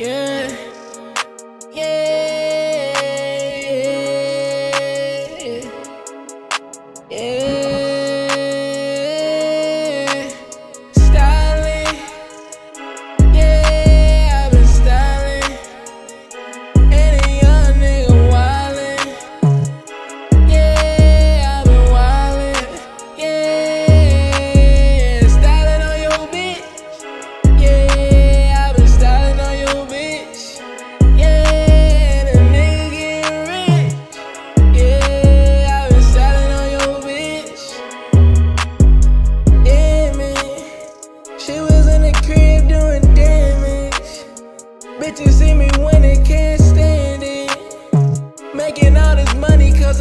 Yeah. Yeah. the crib doing damage. Bitches see me when they can't stand it. Making all this money cause